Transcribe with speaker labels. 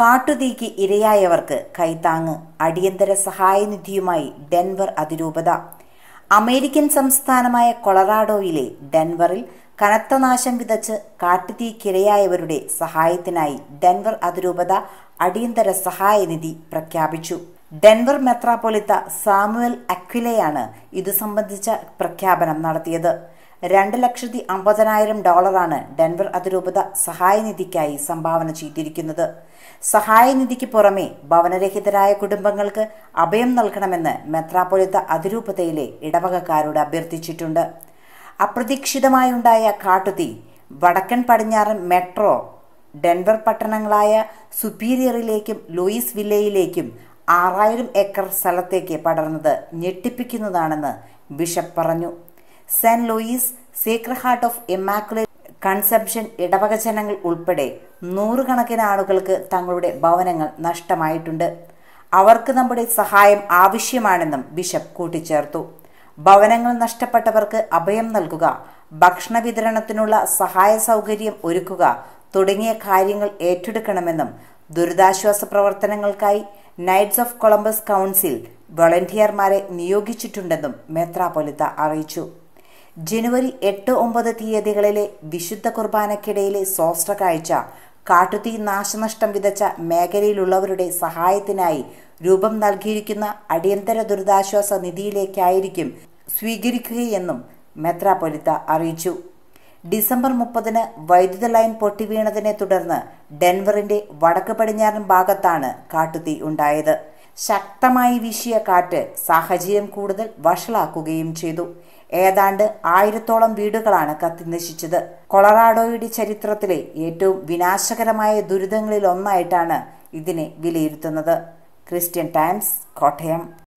Speaker 1: കാട്ടുതീക്ക് ഇരയായവർക്ക് കൈത്താങ്ങ് അടിയന്തര സഹായനിധിയുമായി ഡെൻവർ അതിരൂപത. അമേരിക്കൻ സംസ്ഥാനമായ കൊളറാഡോയിലെ ഡെൻവറിൽ കനത്ത നാശം വിതച്ച് കാട്ടുതീക്കിരയായവരുടെ സഹായത്തിനായി ഡെൻവർ അതിരൂപത അടിയന്തര സഹായനിധി പ്രഖ്യാപിച്ചു. ഡെൻവർ മെത്രാപൊളിത്ത സാമുവൽ അക്വിലയാണ് ഇതു സംബന്ധിച്ച പ്രഖ്യാപനം നടത്തിയത്. രണ്ട് ലക്ഷത്തി അമ്പതിനായിരം ഡോളറാണ് ഡെൻവർ അതിരൂപത സഹായനിധിക്കായി സംഭാവന ചെയ്തിരിക്കുന്നത്. സഹായനിധിക്ക് പുറമെ ഭവനരഹിതരായ കുടുംബങ്ങൾക്ക് അഭയം നൽകണമെന്ന് മെത്രാപൊലിത്ത അതിരൂപതയിലെ ഇടവകക്കാരോട് അഭ്യർത്ഥിച്ചിട്ടുണ്ട്. അപ്രതീക്ഷിതമായുണ്ടായ കാട്ടുതീ വടക്കൻ പടിഞ്ഞാറൻ മെട്രോ ഡെൻവർ പട്ടണങ്ങളായ സുപ്പീരിയറിലേക്കും ലൂയിസ് വില്ലയിലേക്കും ആറായിരം ഏക്കർ സ്ഥലത്തേക്ക് പടർന്നത് ഞെട്ടിപ്പിക്കുന്നതാണെന്ന് ബിഷപ്പ് പറഞ്ഞു. Saint Louis Sacred Heart of Immaculate Conception ഇടവക ജനങ്ങൾ ഉൾപ്പെടെ നൂറുകണക്കിന് ആളുകൾക്ക് തങ്ങളുടെ ഭവനങ്ങൾ നഷ്ടമായിട്ടുണ്ട്. അവർക്ക് നമ്മുടെ സഹായം ആവശ്യമാണെന്നും ബിഷപ്പ് കൂട്ടിച്ചേർത്തു. ഭവനങ്ങൾ നഷ്ടപ്പെട്ടവർക്ക് അഭയം നൽകുക ഭക്ഷണ വിതരണത്തിനുള്ള സഹായ സൗകര്യം ഒരുക്കുക തുടങ്ങിയ കാര്യങ്ങൾ ഏറ്റെടുക്കണമെന്നും ദുരിതാശ്വാസ പ്രവർത്തനങ്ങൾക്കായി നൈറ്റ്സ് ഓഫ് കൊളംബസ് കൗൺസിൽ വളണ്ടിയർമാരെ നിയോഗിച്ചിട്ടുണ്ടെന്നും മെത്രാപൊലിത്ത അറിയിച്ചു. ജനുവരി എട്ട് ഒമ്പത് തീയതികളിലെ വിശുദ്ധ കുർബാനക്കിടയിലെ സോസ്ട്ര കാഴ്ച കാട്ടുതീ നാശനഷ്ടം വിതച്ച മേഖലയിലുള്ളവരുടെ സഹായത്തിനായി രൂപം നൽകിയിരിക്കുന്ന അടിയന്തര ദുരിതാശ്വാസ നിധിയിലേക്കായിരിക്കും സ്വീകരിക്കുകയെന്നും മെത്രാപൊലിത്ത അറിയിച്ചു. ഡിസംബർ മുപ്പതിന് വൈദ്യുത ലൈൻ പൊട്ടിവീണതിനെ തുടർന്ന് ഡെൻവറിന്റെ വടക്ക് പടിഞ്ഞാറൻ ഭാഗത്താണ് കാട്ടുതീ ഉണ്ടായത്. ശക്തമായി വീശിയ കാറ്റ് സാഹചര്യം കൂടുതൽ വഷളാക്കുകയും ചെയ്തു. ഏതാണ്ട് ആയിരത്തോളം വീടുകളാണ് കത്തിനശിച്ചത്. കൊളറാഡോയുടെ ചരിത്രത്തിലെ ഏറ്റവും വിനാശകരമായ ദുരിതങ്ങളിൽ ഒന്നായിട്ടാണ് ഇതിനെ വിലയിരുത്തുന്നത്. Christian Times Kottayam.